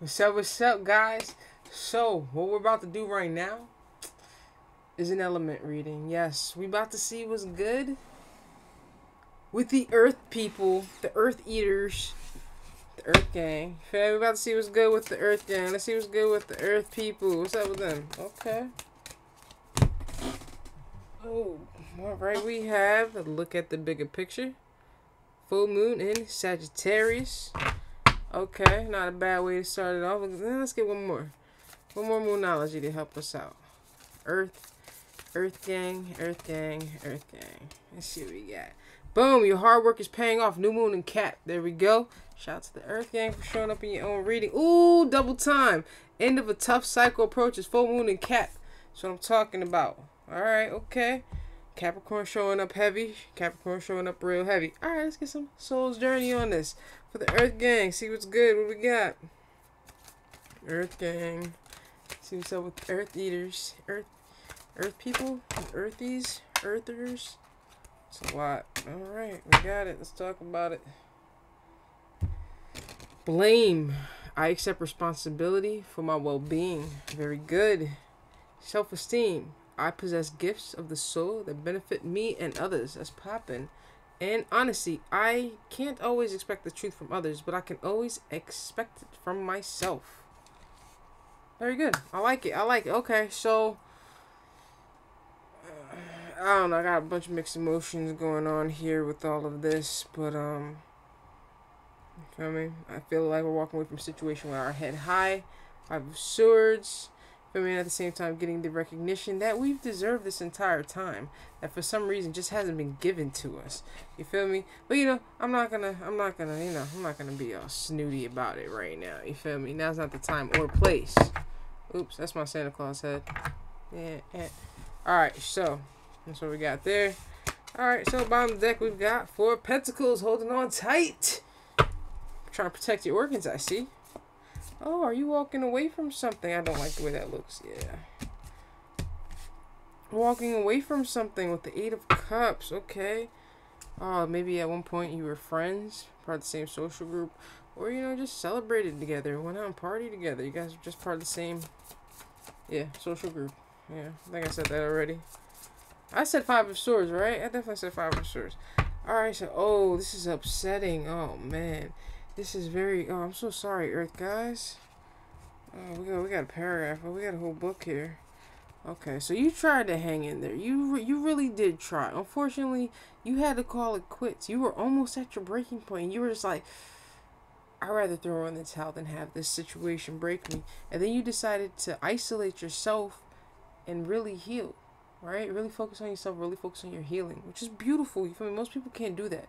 What's up, what's up, guys? So, what we're about to do right now is an element reading. Yes, we about to see what's good with the Earth people, the Earth Eaters, the Earth Gang. Fam, we about to see what's good with the Earth Gang. Let's see what's good with the Earth people. What's up with them? Okay. Oh, all right. We have a look at the bigger picture. Full moon in Sagittarius. Okay, not a bad way to start it off. Let's get one more. One more moonology to help us out. Earth, Earth Gang, Earth Gang, Earth Gang. Let's see what we got. Boom, your hard work is paying off. New Moon and Cap. There we go. Shout out to the Earth Gang for showing up in your own reading. Ooh, double time. End of a tough cycle approaches. Full Moon and Cap. That's what I'm talking about. Alright, okay. Capricorn showing up heavy. Capricorn showing up real heavy. Alright, let's get some Soul's Journey on this. For the Earth Gang. See what's good. What we got? Earth Gang. See what's up with Earth Eaters. Earth Earth people? Earthies? Earthers? It's a lot. Alright, we got it. Let's talk about it. Blame. I accept responsibility for my well being. Very good. Self esteem. I possess gifts of the soul that benefit me and others. That's popping. And honestly, I can't always expect the truth from others, but I can always expect it from myself. Very good. I like it. I like it. Okay, so uh, I don't know. I got a bunch of mixed emotions going on here with all of this, but um, you feel me? I feel like we're walking away from a situation with our head high, five of swords but I mean, at the same time, getting the recognition that we've deserved this entire time, that for some reason just hasn't been given to us. You feel me? But you know, I'm not gonna, I'm not gonna, you know, I'm not gonna be all snooty about it right now. You feel me? Now's not the time or place. Oops, that's my Santa Claus head. Yeah. yeah. All right, so that's what we got there. All right, so bottom deck we've got four pentacles holding on tight. trying to protect your organs, I see. Oh, are you walking away from something? I don't like the way that looks. Yeah. Walking away from something with the Eight of Cups. Okay. Oh, maybe at one point you were friends, part of the same social group. Or, you know, just celebrated together. Went out and party together. You guys are just part of the same, yeah, social group. Yeah, I think I said that already. I said Five of Swords, right? I definitely said Five of Swords. Alright, so, oh, this is upsetting. Oh, man. This is very. Oh, I'm so sorry, Earth guys. Oh, we got we got a paragraph. Oh, we got a whole book here. Okay, so you tried to hang in there. You you really did try. Unfortunately, you had to call it quits. You were almost at your breaking point. You were just like, I'd rather throw in the towel than have this situation break me. And then you decided to isolate yourself and really heal, right? Really focus on yourself. Really focus on your healing, which is beautiful. You feel me? Most people can't do that.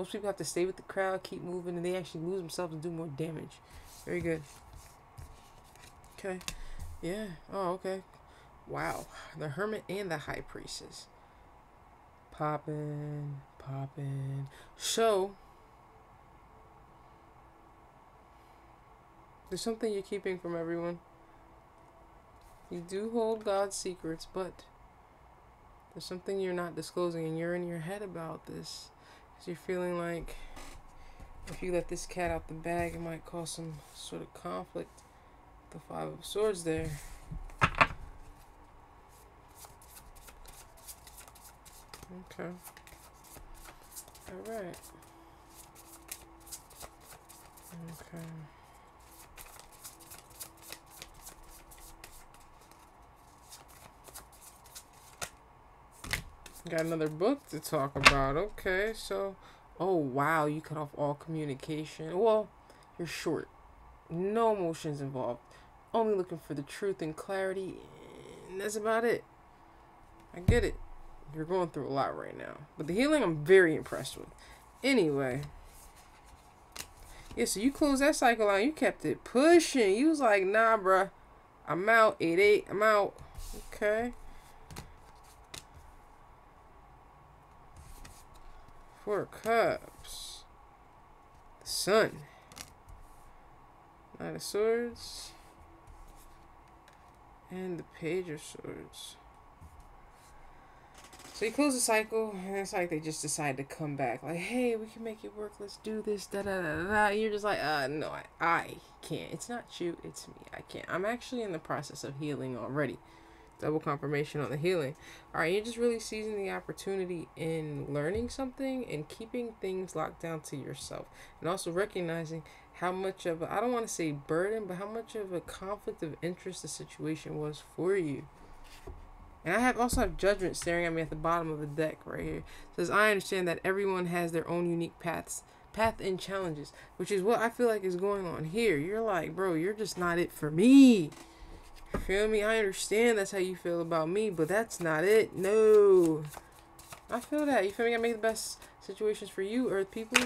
Most people have to stay with the crowd, keep moving, and they actually lose themselves and do more damage. Very good. Okay. Yeah. Oh, okay. Wow. The Hermit and the High Priestess. Popping, popping. So, there's something you're keeping from everyone. You do hold God's secrets, but there's something you're not disclosing, and you're in your head about this. Because you're feeling like if you let this cat out the bag, it might cause some sort of conflict. The Five of Swords there. Okay. Alright. Okay. Got another book to talk about. Okay, so... Oh, wow, you cut off all communication. Well, you're short. No emotions involved. Only looking for the truth and clarity. And that's about it. I get it. You're going through a lot right now. But the healing, I'm very impressed with. Anyway. Yeah, so you closed that cycle line. You kept it pushing. You was like, nah, bruh. I'm out. 8-8. I'm out. Okay. Four Cups. The Sun. Knight of Swords. And the Page of Swords. So you close the cycle, and it's like they just decide to come back. Like, hey, we can make it work. Let's do this. Da da da da. And you're just like, uh, no, I, I can't. It's not you. It's me. I can't. I'm actually in the process of healing already. Double confirmation on the healing. All right, you're just really seizing the opportunity in learning something and keeping things locked down to yourself, and also recognizing how much of a, I don't want to say burden, but how much of a conflict of interest the situation was for you. And I have also have judgment staring at me at the bottom of the deck right here. It says I understand that everyone has their own unique paths, path and challenges, which is what I feel like is going on here. You're like, bro, you're just not it for me. Feel me? I understand that's how you feel about me, but that's not it. No. I feel that. You feel me? I make the best situations for you, Earth people.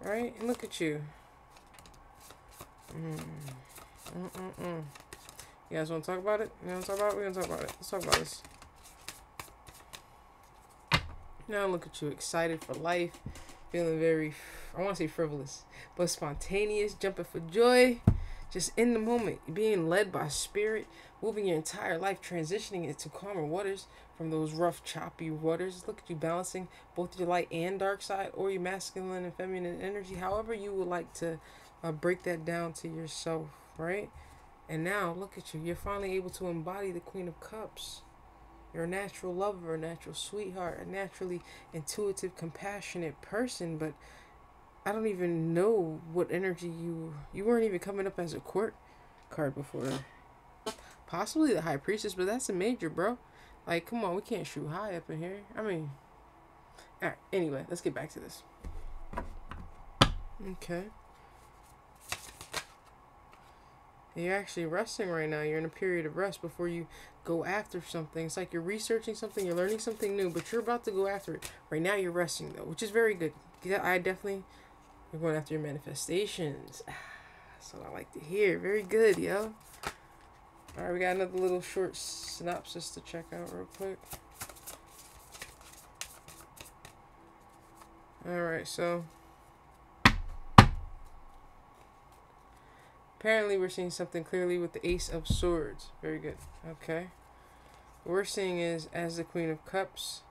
Right? And look at you. Mm. Mm-mm-mm. You guys want to talk about it? You want to talk about it? We're going to talk about it. Let's talk about this. Now look at you, excited for life, feeling very, I want to say frivolous, but spontaneous, jumping for joy, just in the moment, being led by spirit, moving your entire life, transitioning it to calmer waters from those rough, choppy waters. Look at you balancing both your light and dark side, or your masculine and feminine energy, however you would like to uh, break that down to yourself, right? And now, look at you. You're finally able to embody the Queen of Cups. You're a natural lover, a natural sweetheart, a naturally intuitive, compassionate person, but I don't even know what energy you you weren't even coming up as a court card before. Possibly the high priestess, but that's a major, bro. Like, come on, we can't shoot high up in here. I mean, all right. Anyway, let's get back to this. Okay. you're actually resting right now. You're in a period of rest before you go after something. It's like you're researching something, you're learning something new, but you're about to go after it. Right now, you're resting though, which is very good. I definitely you're going after your manifestations. Ah, that's what I like to hear. Very good, yo. All right, we got another little short synopsis to check out real quick. All right, so Apparently, we're seeing something clearly with the Ace of Swords. Very good. Okay. What we're seeing is, as the Queen of Cups,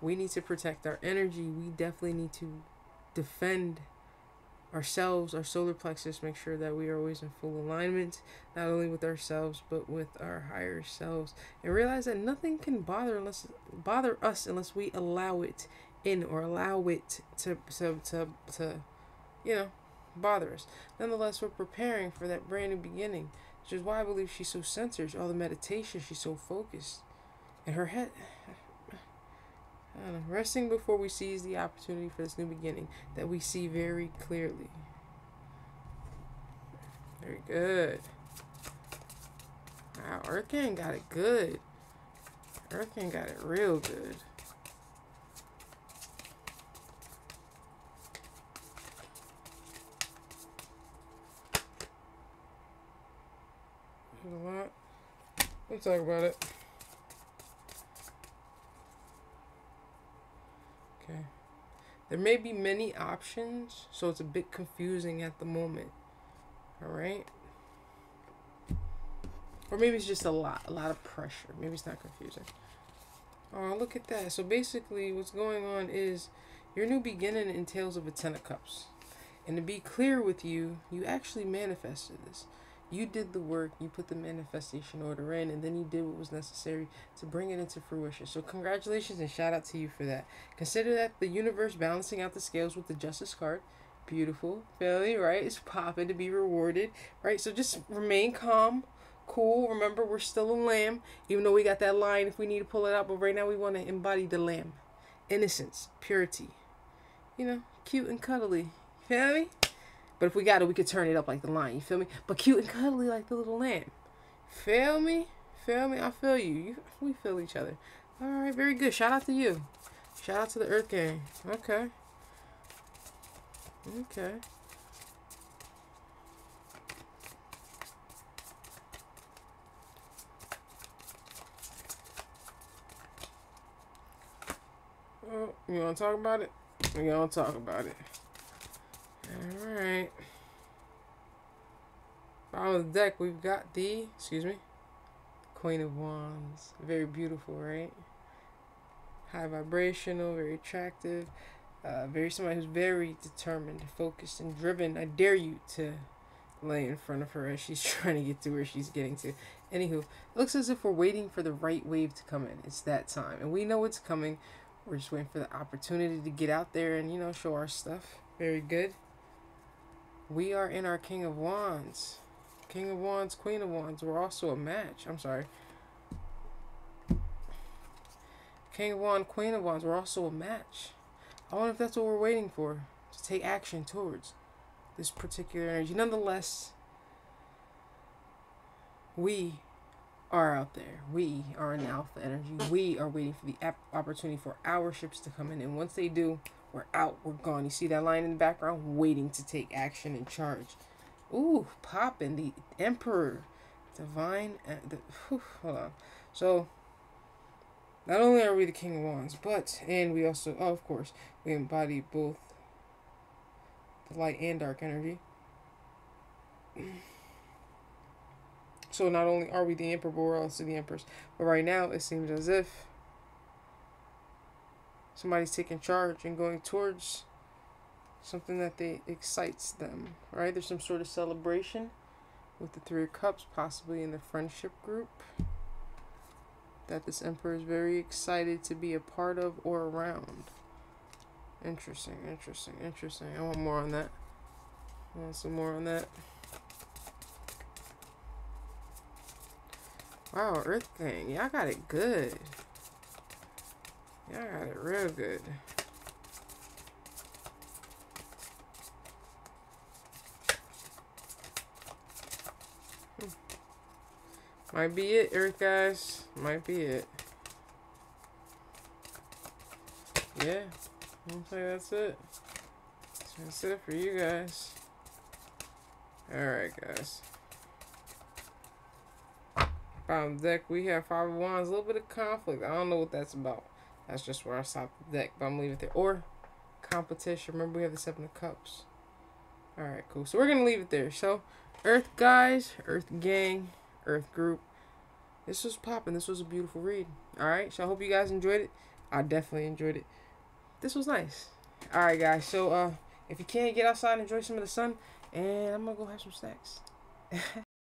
we need to protect our energy. We definitely need to defend ourselves, our solar plexus, make sure that we are always in full alignment, not only with ourselves but with our higher selves, and realize that nothing can bother unless bother us unless we allow it in or allow it to to to, to you know bother us. Nonetheless, we're preparing for that brand new beginning, which is why I believe she's so centered. All the meditation, she's so focused. And her head, resting before we seize the opportunity for this new beginning that we see very clearly. Very good. Wow, Earthgang got it good. Earthgang got it real good. a lot. Let's talk about it. Okay. There may be many options, so it's a bit confusing at the moment. Alright? Or maybe it's just a lot, a lot of pressure. Maybe it's not confusing. Oh, look at that. So basically, what's going on is your new beginning entails of a Ten of Cups. And to be clear with you, you actually manifested this. You did the work, you put the manifestation order in, and then you did what was necessary to bring it into fruition. So, congratulations and shout out to you for that. Consider that the universe balancing out the scales with the justice card. Beautiful, fairly right? It's popping to be rewarded, right? So, just remain calm, cool. Remember, we're still a lamb, even though we got that line if we need to pull it out. But right now, we want to embody the lamb innocence, purity, you know, cute and cuddly. Feel me? But if we got it, we could turn it up like the lion. You feel me? But cute and cuddly like the little lamb. Feel me? Feel me? I feel you. you we feel each other. All right, very good. Shout out to you. Shout out to the Earthgang. Okay. Okay. Oh, you want to talk about it? We gonna talk about it. Alright. Bottom of the deck, we've got the, excuse me, Queen of Wands. Very beautiful, right? high vibrational, very attractive, uh, very somebody who's very determined, focused, and driven. I dare you to lay in front of her as she's trying to get to where she's getting to. Anywho, it looks as if we're waiting for the right wave to come in. It's that time, and we know it's coming. We're just waiting for the opportunity to get out there and you know show our stuff. Very good. We are in our King of Wands. King of Wands, Queen of Wands. We're also a match. I'm sorry. King of Wands, Queen of Wands. We're also a match. I wonder if that's what we're waiting for to take action towards this particular energy. Nonetheless, we are out there. We are in alpha energy. We are waiting for the opportunity for our ships to come in. And once they do, we're out. We're gone. You see that line in the background? Waiting to take action and charge. Ooh, popping. The Emperor. Divine. Uh, the, whew, hold on. So, not only are we the King of Wands, but, and we also, oh, of course, we embody both the light and dark energy. So not only are we the Emperor, but we're also the Empress. But right now, it seems as if somebody's taking charge and going towards something that they excites them. Right? There's some sort of celebration with the Three of Cups, possibly in the friendship group that this emperor is very excited to be a part of or around. Interesting, interesting, interesting. I want more on that. I want some more on that. Wow, Earth Gang. Y'all got it good. Y'all got it real good. Hmm. Might be it, Earth guys. Might be it. Yeah. I'm say that's it. That's it for you guys. Alright, guys. Bottom deck, we have five of wands. A little bit of conflict. I don't know what that's about. That's just where I stopped the deck, but I'm leaving it there. Or competition. Remember, we have the seven of cups. Alright, cool. So we're going to leave it there. So, Earth guys, Earth gang, Earth group. This was popping. This was a beautiful read. Alright, so I hope you guys enjoyed it. I definitely enjoyed it this was nice. All right, guys. So uh, if you can't get outside, enjoy some of the sun, and I'm gonna go have some snacks.